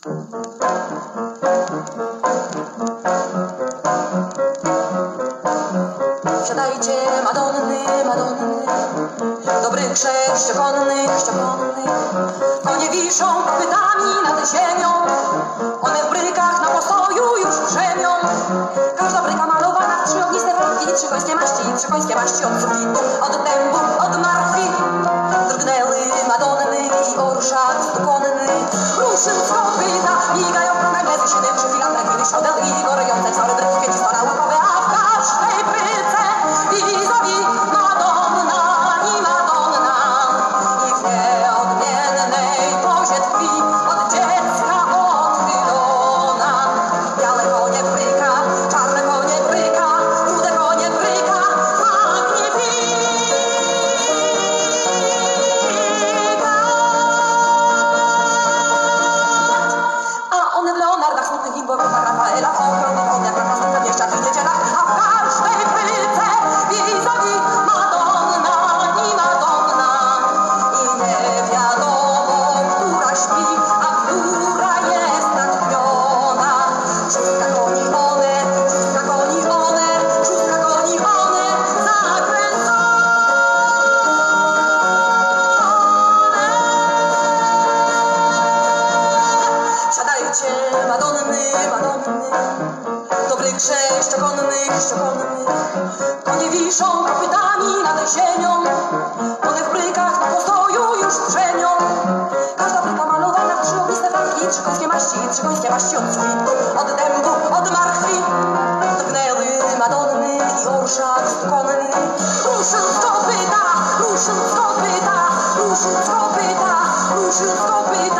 Siadajcie, Madonny, Madonny, dobrych sześciokonnych, sześciokonnych. Konie wiszą kopytami nad ziemią, one w brykach na postoju już drzemią. Każda bryka malowana w trzy ogniste wargi, trzy końskie maści, trzy końskie maści od sufitu, od dębu, od martwi. Drgnęły Madonny i orszak stukonny, z kopyta, migają promegle ze siedem przy filatrach, kiedyś odeli gorejące cały bryk, kiedyś to naukowe, sześciokonnych, sześciokonnych. Konie wiszą kopytami nad ziemią, one w brykach na postoju już drzemią. Każda bryka malowana w trzy ogniste flanki, trzy końskie maści, trzy końskie maści od sufitu, od dębu, od marchwi. Drgnęły Madonny i orszak konny, ruszył z kopyta, ruszył z kopyta, ruszył z kopyta, ruszył z kopyta,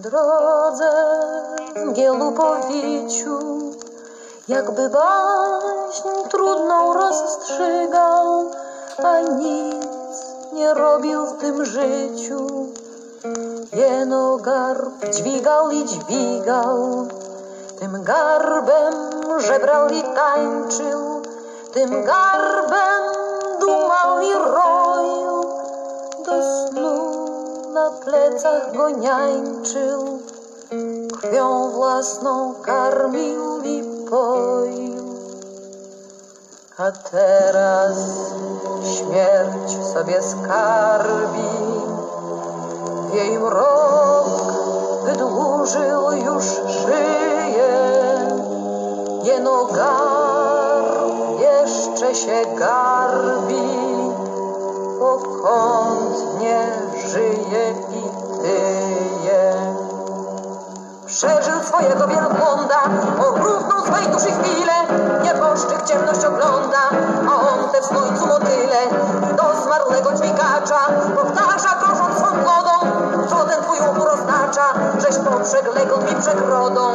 drodze w mgielu powiciu jakby baśń trudną rozstrzygał, a nic nie robił w tym życiu. Jeno garb dźwigał i dźwigał, tym garbem żebrał i tańczył, tym garbem dumał i roił, do na plecach go niańczył krwią własną karmił i poił. A teraz śmierć sobie skarbi, jej mrok wydłużył już szyję. Jeno garb jeszcze się garbi, pokątnie żyje i tyje. Przeżył swojego wielbłąda, porównał swej duszy chwilę, nieboszczyk ciemność ogląda, a on te w słońcu motyle. Do zmarłego dźwigacza powtarza prosząc swą godą, co ten twój upór oznacza, żeś poprzek legł mi przegrodą,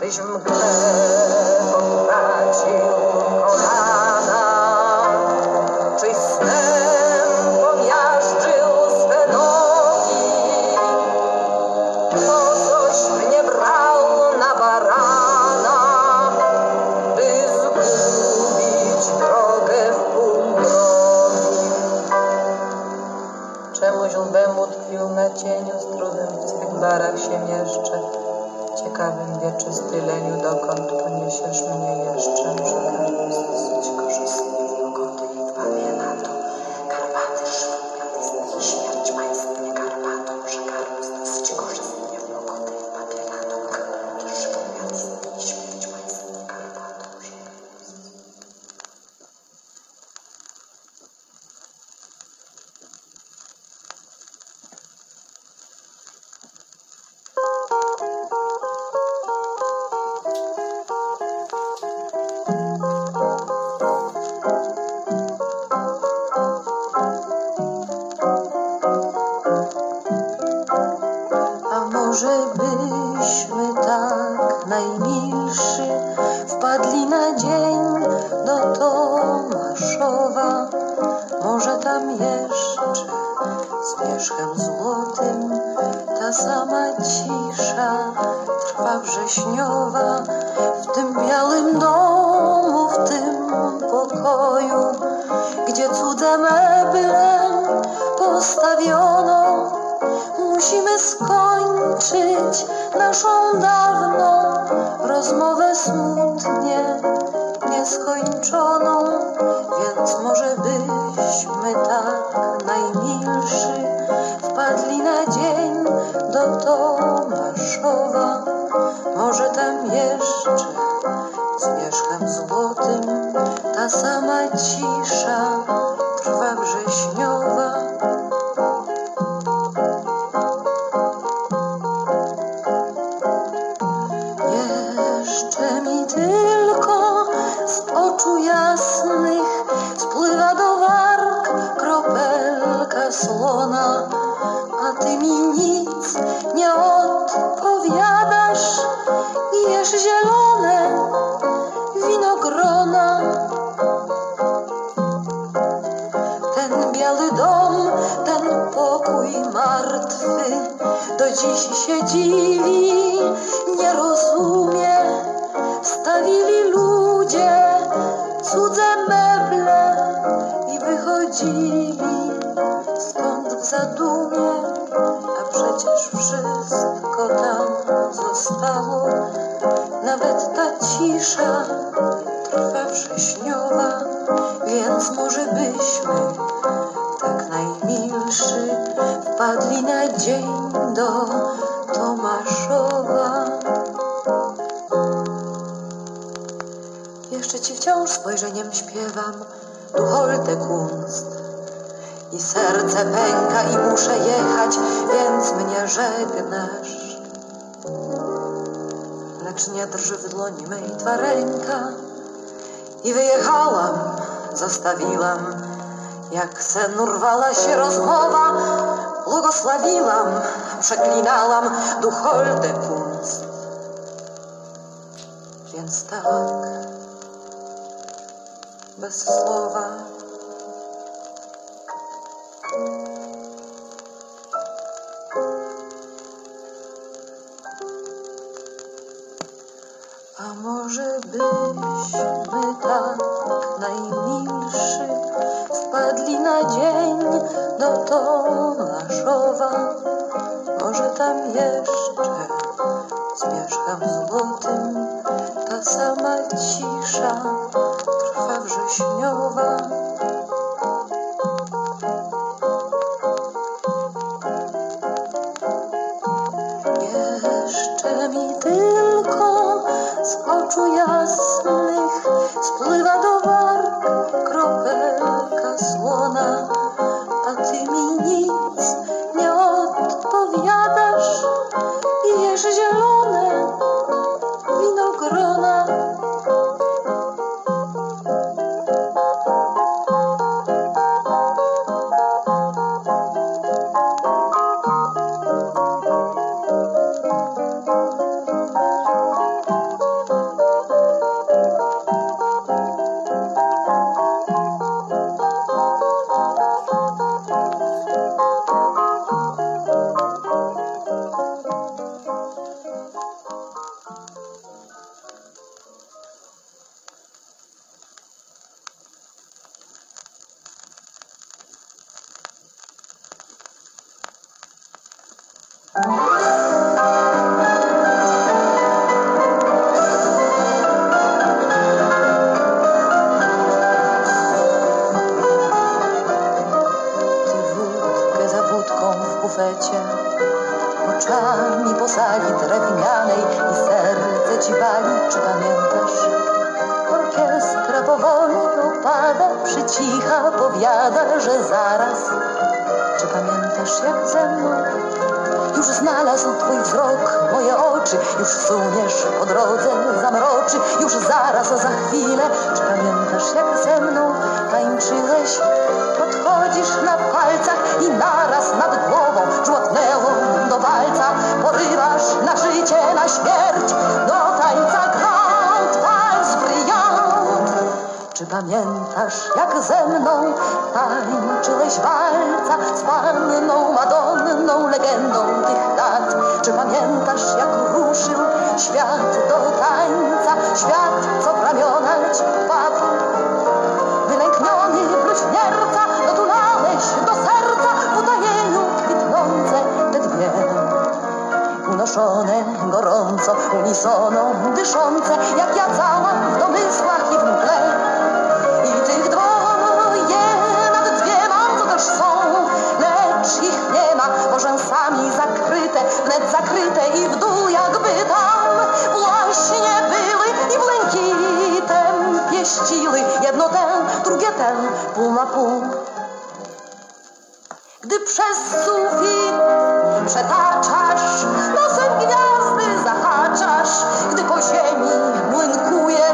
czyś w mgle potracił kolana, barach się mieszczę. Ciekawym wieczysty leniu, dokąd poniesiesz mnie jeszcze? Że garbus dosyć musimy skończyć naszą dawną rozmowę smutnie nieskończoną, więc może byśmy tak najmilszy wpadli na dzień do Tomaszowa. Może tam jeszcze z mieszkiem złotym ta sama cisza trwa wrześniowa. do. do Tomaszowa. Jeszcze ci wciąż spojrzeniem śpiewam ducholte kunst i serce pęka i muszę jechać, więc mnie żegnasz. Lecz nie drży w dłoni mej twa ręka i wyjechałam, zostawiłam, jak sen urwała się rozmowa, błogosławiłam, przeklinałam ducholde punc. Więc tak, bez słowa. A może byś jeszcze Zmierzcham złotym Ta sama cisza Trwa wrześniowa. 一天时间。na życie, na śmierć, do tańca grand times brillant. Czy pamiętasz, jak ze mną tańczyłeś walca z panną Madonną, legendą tych lat? Czy pamiętasz, jak ruszył świat do tańca, świat, co w ramionach padł? Wylękniony bluźnierca, no unoszone gorąco, unisono, dyszące, jak ja cała w domysłach i w mgle. I tych dwoje nad dwiema, co też są, lecz ich nie ma, bo rzęsami zakryte, wnet zakryte i w dół jakby tam właśnie były i błękitem pieściły jedno ten, drugie ten, pół na pół. Gdy przez sufit przetaczasz, zahaczasz, gdy po ziemi młynkujesz,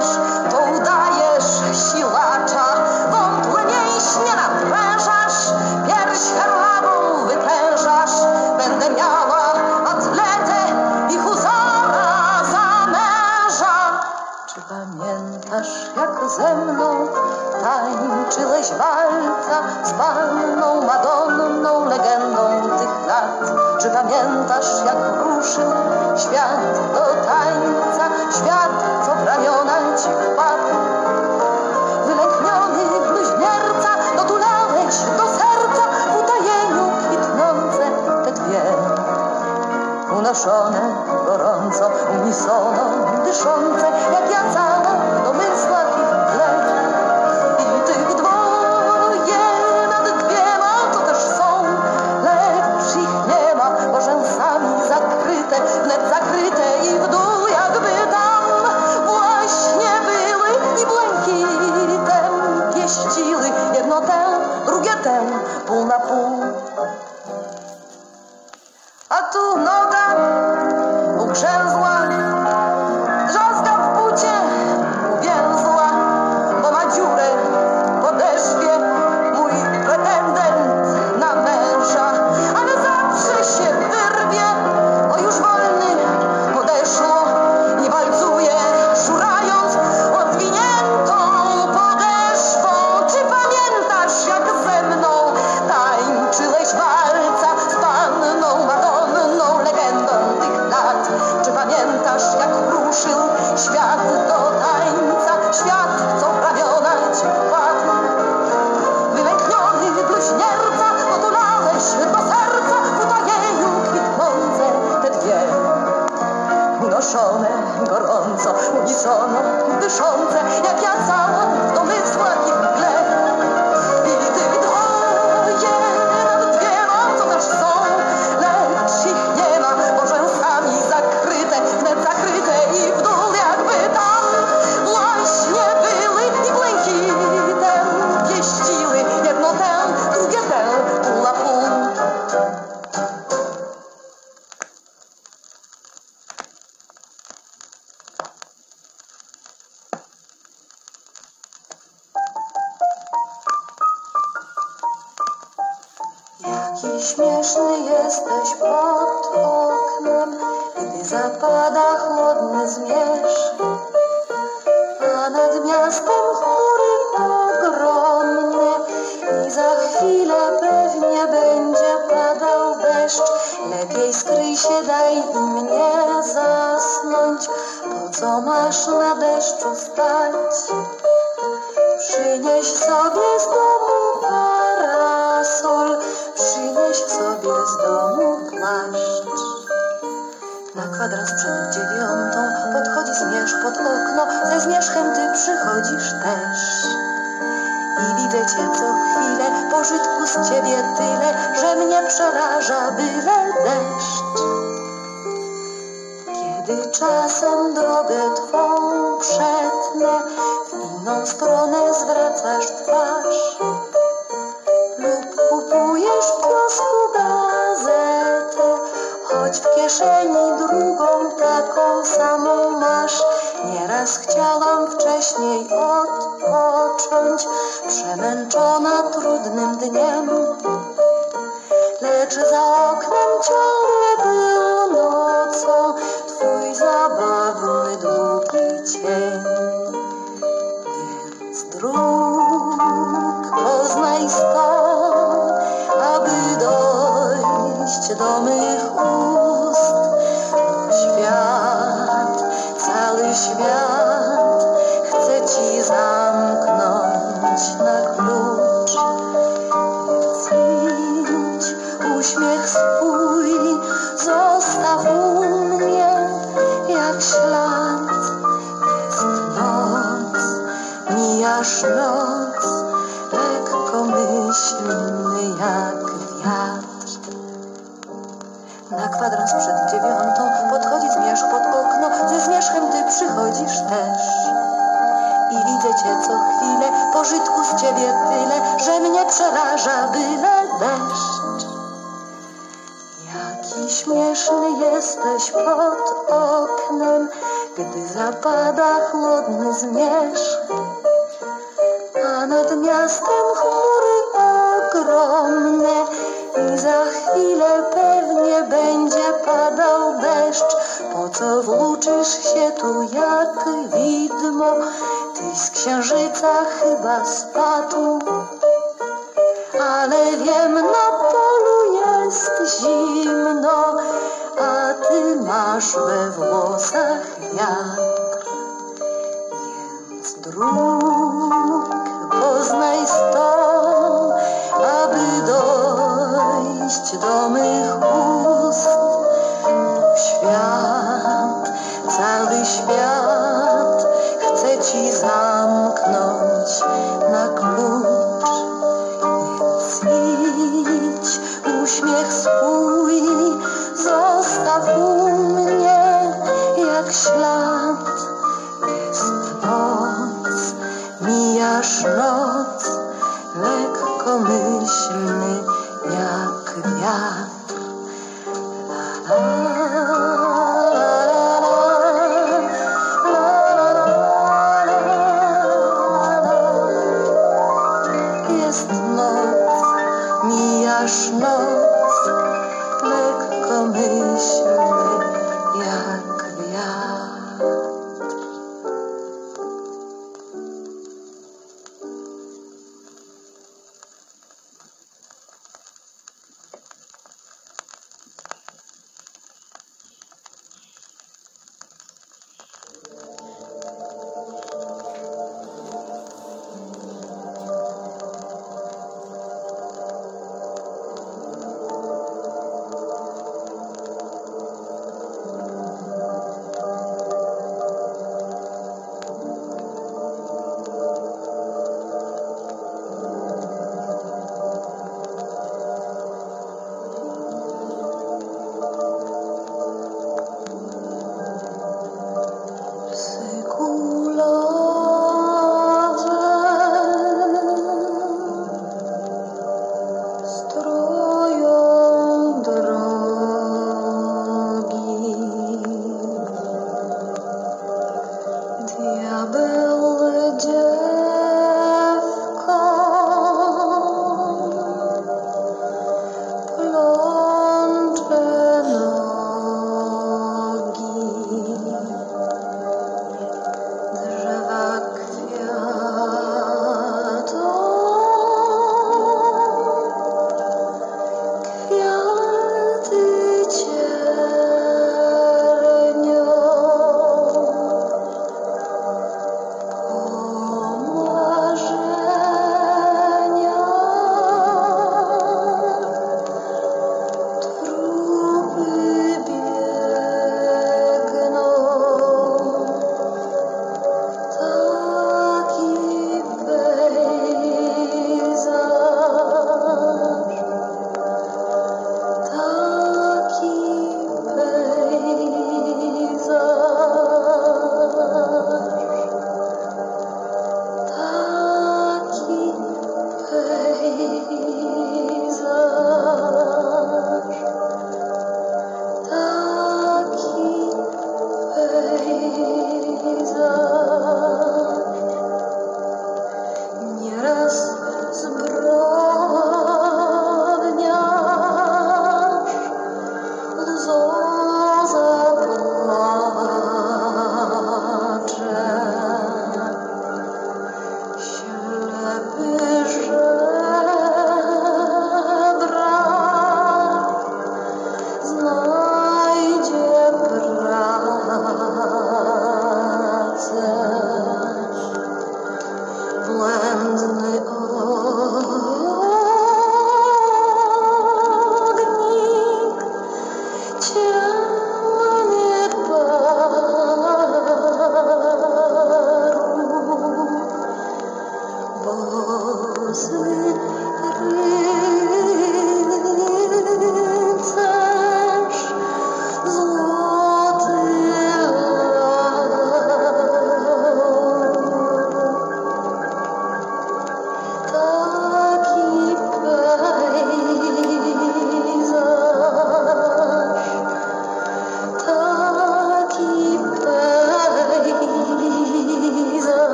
ruszył świat do tańca, świat, co w ramiona ci wpadł? Wylękniony bluźnierca, dotulałeś do serca w utajeniu kwitnące te dwie unoszone gorąco, unisono, dyszące, jak ja unoszone gorąco, unisono, dyszące, jak ja cała w domysłach i w mgle. Kiedy czasem drogę twą przetnę, w inną stronę zwracasz twarz lub kupujesz w kiosku gazetę, choć w kieszeni drugą taką samą masz. Nieraz chciałam wcześniej odpocząć, przemęczona trudnym dniem. Lecz za oknem ciągle bliska, aby dojść do mych Cię co chwilę, pożytku z ciebie tyle, że mnie przeraża byle deszcz. Jaki śmieszny jesteś pod oknem, gdy zapada chłodny zmierzch. A nad miastem chmury ogromne i za chwilę pewnie będzie padał deszcz. Po co włóczysz się tu jak widmo? Z księżyca chyba spadł. Ale wiem, na polu jest zimno, a ty masz we włosach wiatr. Więc dróg poznaj sto, aby dojść do mych ust. Świat, cały świat chce ci zamknąć na klucz. Więc idź, uśmiech swój zostaw u mnie jak ślad. Jest noc, mijasz noc,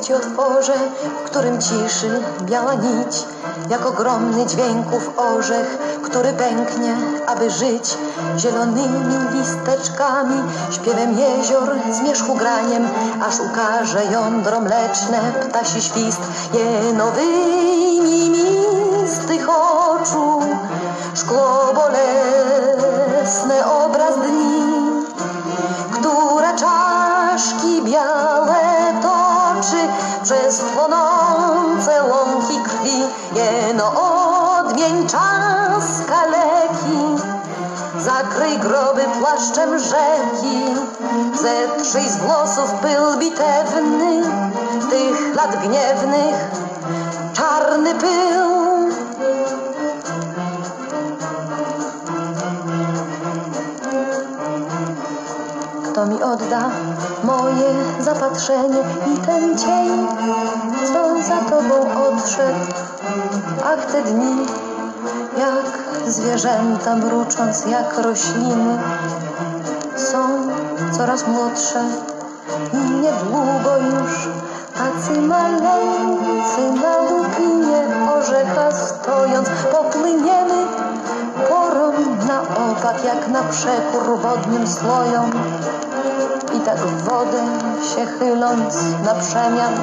ci otworzę, w którym ciszy biała nić, jak ogromny dźwięków orzech, który pęknie, aby żyć zielonymi listeczkami, śpiewem jezior, zmierzchu graniem, aż ukaże jądro mleczne, ptasi świst, jenowymi płaszczem rzeki, zetrzyj z włosów pyl bitewny, tych lat gniewnych, czarny pył. kto mi odda moje zapatrzenie i ten cień, co za tobą odszedł. Ach, te dni, jak zwierzęta mrucząc, jak rośliny, są coraz młodsze i niedługo już tacy maleńcy na łupinie orzecha stojąc popłyniemy porą na opak jak na przekór wodnym slojom i tak w wodę się chyląc na przemian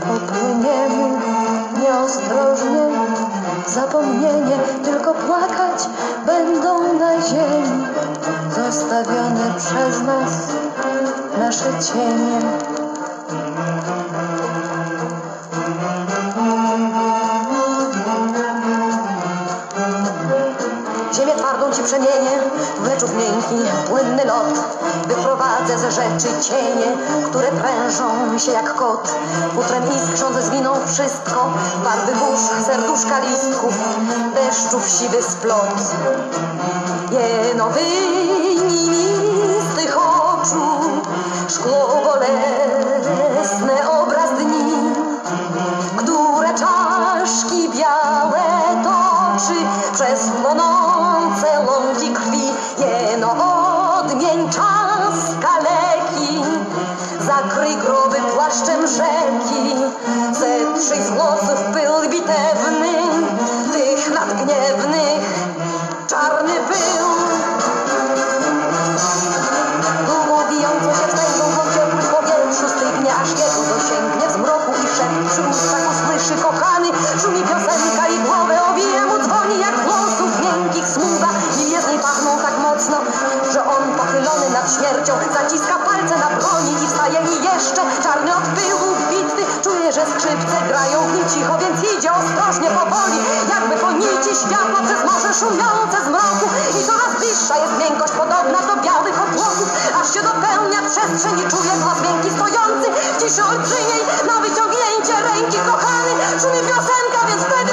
popłyniemy nieostrożnie. Zapomnienie tylko płakać będą na ziemi zostawione przez nas nasze cienie Ziemię twardą ci przemienię w miękki, płynny lot. Wyprowadzę ze rzeczy cienie, które prężą się jak kot. Futrem iskrząc zwinął wszystko, barwy burz, serduszka listków, deszczów siwy splot. Jeno wyjmij mi z tych oczu szkło bolesne szumiące z i coraz bliższa jest miękkość podobna do białych obłoków, aż się dopełnia przestrzeń i czuje głos miękki stojący w ciszy olbrzymiej na wyciągnięcie ręki kochany. Szumi piosenka, więc wtedy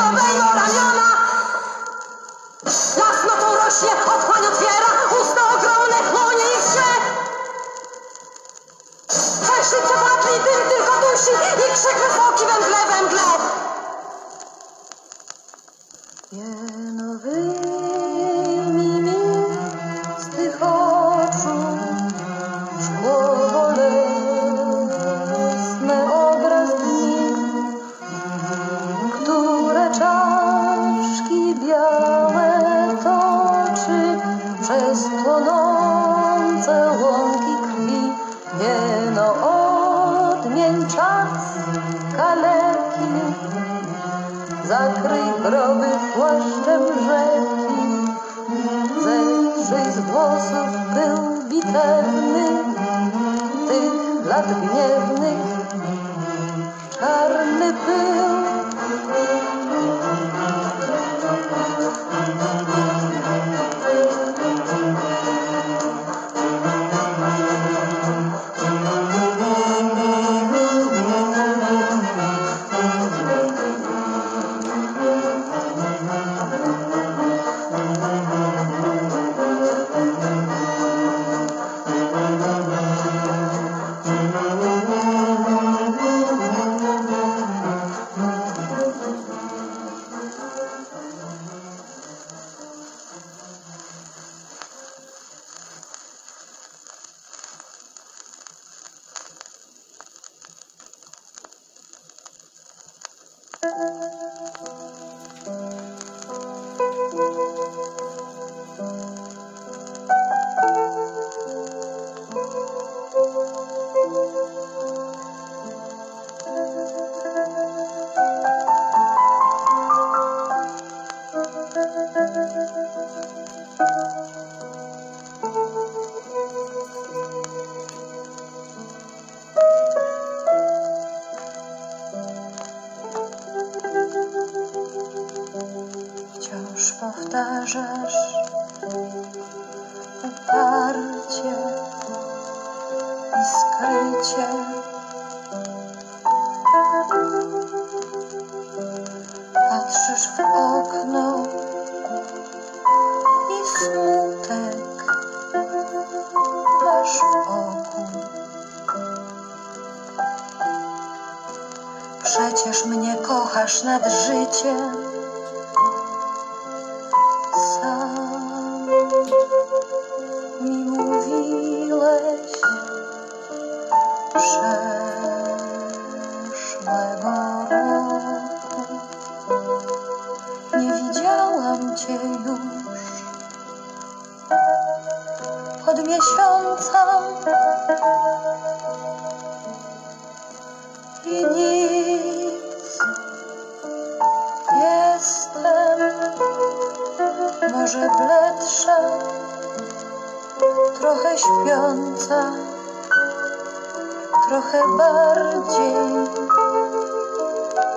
trochę bardziej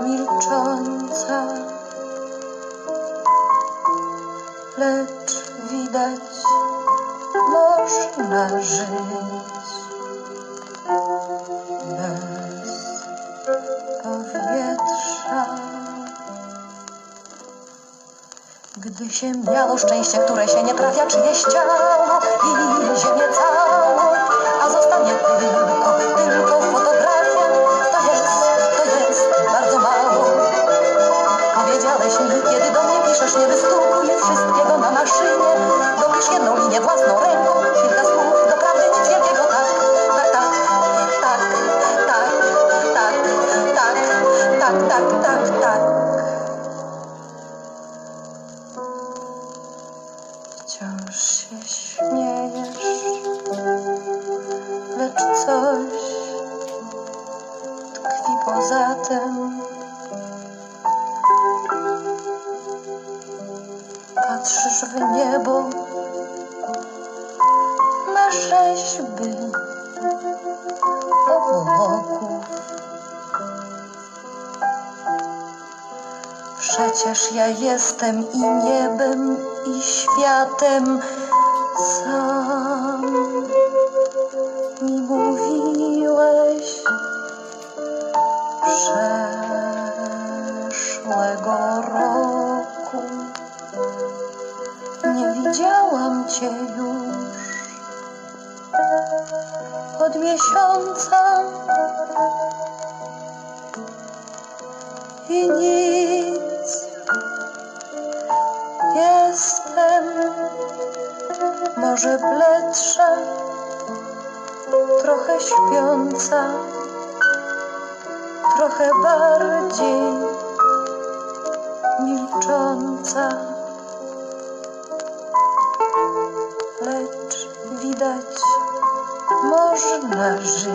milcząca, lecz widać można żyć bez powietrza. Gdy się miało szczęście, które się nie trafia czyjeś ciało i ziemię całą, a zostanie tylko, Mi, kiedy do mnie piszesz, nie wystukuję wszystkiego na maszynie. Dopisz jedną linię własną ręką, jestem i niebem, i światem sam. Mi mówiłeś przeszłego roku. Nie widziałam cię już od miesiąca i nic. Może bledsza, trochę śpiąca, trochę bardziej milcząca. lecz widać można żyć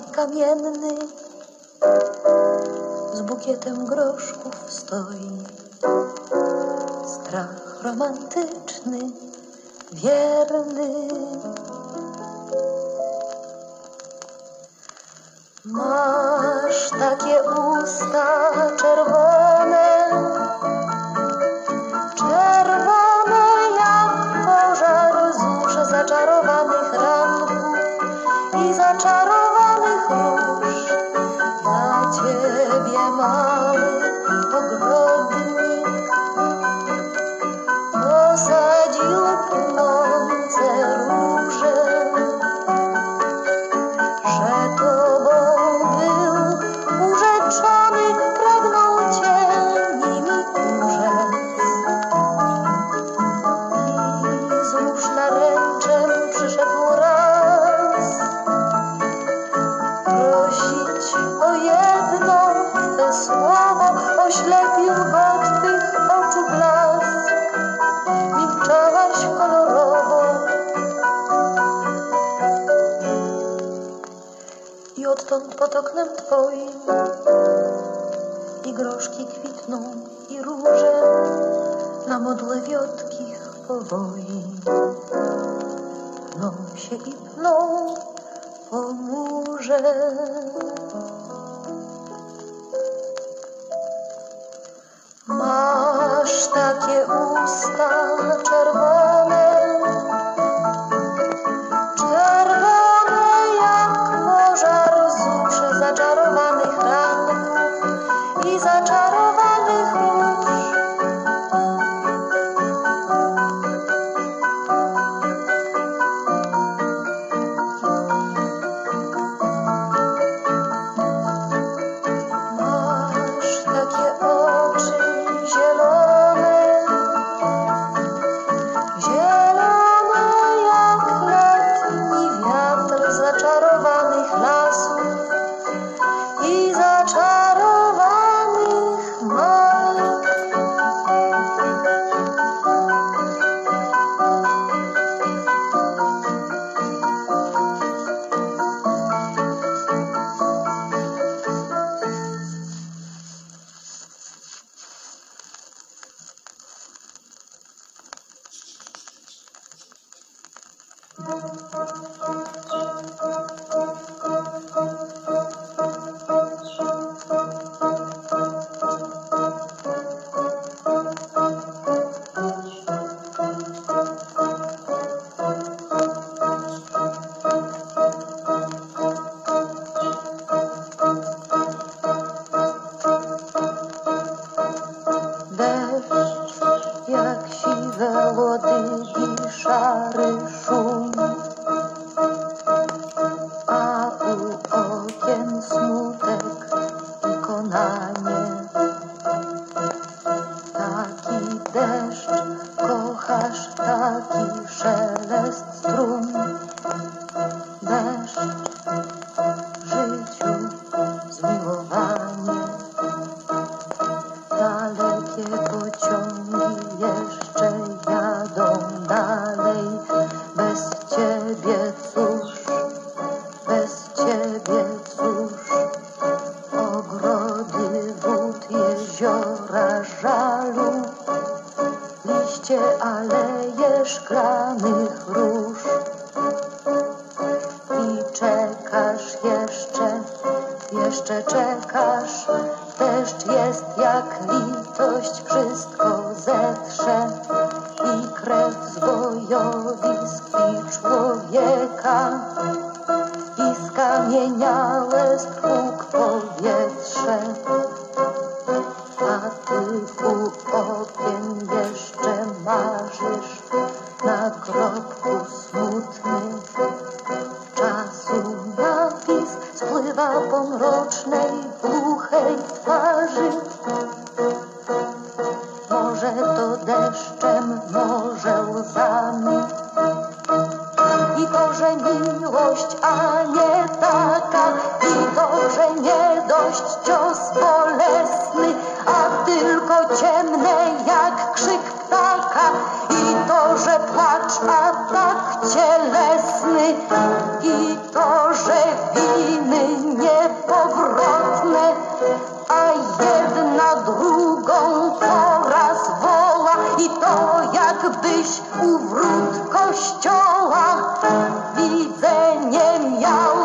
kamienny z bukietem groszków stoi. Strach romantyczny, wierny. Masz takie usta czerwone. сосну и руже на modlewiotkich powoi. Pną się i pną je taka Cicho, że nie dość cios bolesny A tylko ciemne jak krzyk ptaka. I to, że płacz tak cielesny I to, że winy niepowrotne A jedna drugą tak i to jakbyś u wrót kościoła widzenie miał.